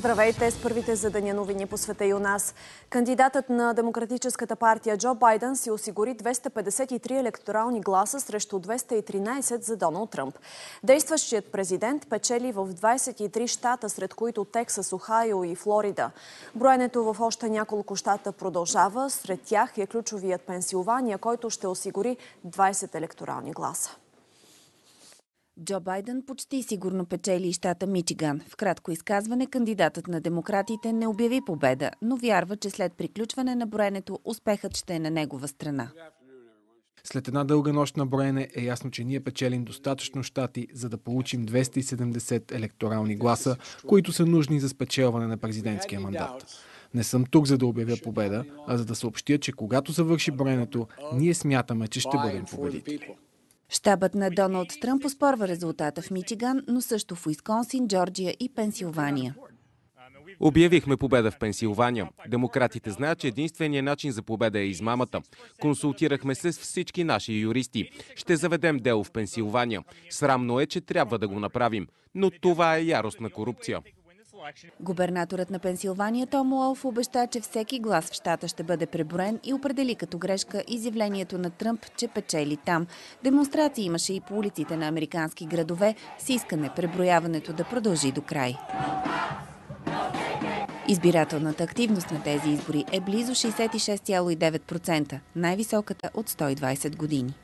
Здравейте с първите за деня новини по света и у нас. Кандидатът на Демократическата партия Джо Байден си осигури 253 електорални гласа срещу 213 за Доналд Тръмп. Действащият президент печели в 23 щата, сред които Тексас, Охайо и Флорида. Броенето в още няколко щата продължава. Сред тях е ключовият Пенсилвания, който ще осигури 20 електорални гласа. Джо Байден почти сигурно печели щата Мичиган. В кратко изказване кандидатът на демократите не обяви победа, но вярва, че след приключване на броенето успехът ще е на негова страна. След една дълга нощ на броене е ясно, че ние печелим достатъчно щати, за да получим 270 електорални гласа, които са нужни за спечелване на президентския мандат. Не съм тук, за да обявя победа, а за да съобщя, че когато завърши броенето, ние смятаме, че ще бъдем победители. Штабът на Доналд Тръмп оспорва резултата в Мичиган, но също в Уисконсин, Джорджия и Пенсилвания. Обявихме победа в Пенсилвания. Демократите знаят, че единственият начин за победа е измамата. Консултирахме се с всички наши юристи. Ще заведем дело в Пенсилвания. Срамно е, че трябва да го направим. Но това е яростна корупция. Губернаторът на Пенсилвания Том Уолф обеща, че всеки глас в щата ще бъде преброен и определи като грешка изявлението на Тръмп, че печели там. Демонстрации имаше и по улиците на американски градове с искане преброяването да продължи до край. Избирателната активност на тези избори е близо 66,9%, най-високата от 120 години.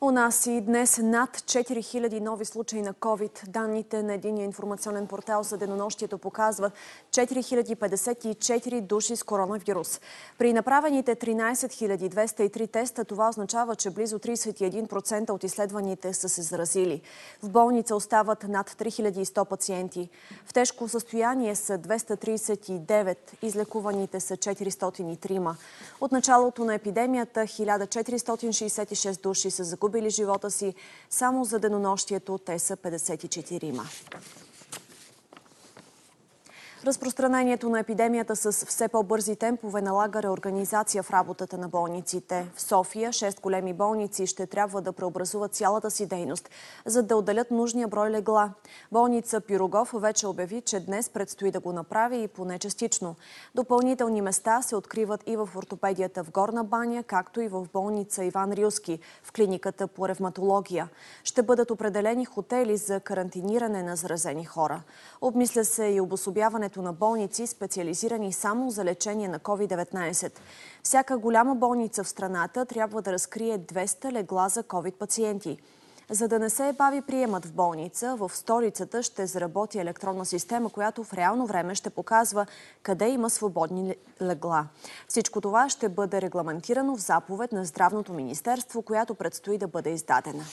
У нас и днес над 4000 нови случаи на COVID. Данните на единия информационен портал за денонощието показват 4054 души с коронавирус. При направените 13203 теста това означава, че близо 31% от изследваните са се заразили. В болница остават над 3100 пациенти. В тежко състояние са 239, излекуваните са 403. От началото на епидемията 1466 души са загубили загубили живота си. Само за денонощието те са 54-ма. Разпространението на епидемията с все по-бързи темпове налага реорганизация в работата на болниците. В София шест големи болници ще трябва да преобразуват цялата си дейност, за да отделят нужния брой легла. Болница Пирогов вече обяви, че днес предстои да го направи и поне частично. Допълнителни места се откриват и в ортопедията в Горна баня, както и в болница Иван Рилски, в клиниката по ревматология. Ще бъдат определени хотели за карантиниране на заразени хора. Обмисля се и обособяването на болници, специализирани само за лечение на COVID-19. Всяка голяма болница в страната трябва да разкрие 200 легла за COVID пациенти. За да не се бави приемат в болница, в столицата ще заработи електронна система, която в реално време ще показва къде има свободни легла. Всичко това ще бъде регламентирано в заповед на Здравното министерство, която предстои да бъде издадена.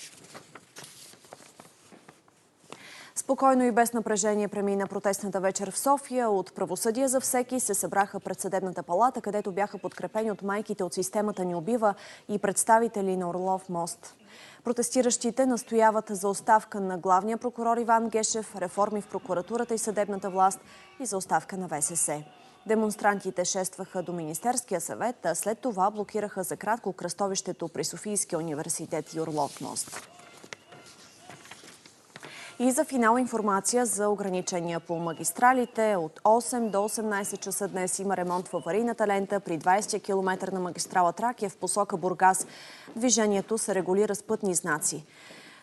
Спокойно и без напрежение премина протестната вечер в София. От правосъдие за всеки се събраха пред съдебната палата, където бяха подкрепени от майките от системата Ни убива и представители на Орлов мост. Протестиращите настояват за оставка на главния прокурор Иван Гешев, реформи в прокуратурата и съдебната власт и за оставка на ВСС. Демонстрантите шестваха до Министерския съвет, а след това блокираха за кратко кръстовището при Софийския университет и Орлов мост. И за финал информация за ограничения по магистралите. От 8 до 18 часа днес има ремонт в аварийната лента при 20 км на магистрала Тракия в посока Бургас. Движението се регулира с пътни знаци.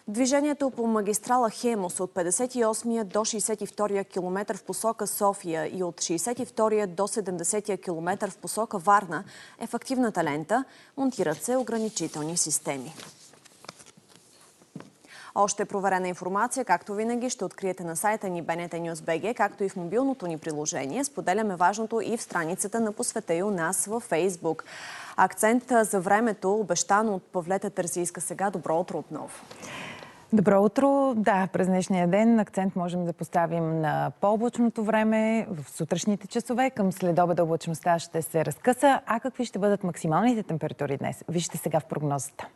Движението по магистрала Хемос от 58 до 62 км в посока София и от 62 до 70 км в посока Варна е в активната лента. Монтират се ограничителни системи. Още проверена информация, както винаги, ще откриете на сайта ни BNT News BG, както и в мобилното ни приложение. Споделяме важното и в страницата на Посвета и у нас във Фейсбук. Акцент за времето, обещано от Павлета Тързийска сега. Добро утро отново. Добро утро! Да, през днешния ден акцент можем да поставим на по-облачното време в сутрешните часове. Към следобеда облачността ще се разкъса. А какви ще бъдат максималните температури днес? Вижте сега в прогнозата.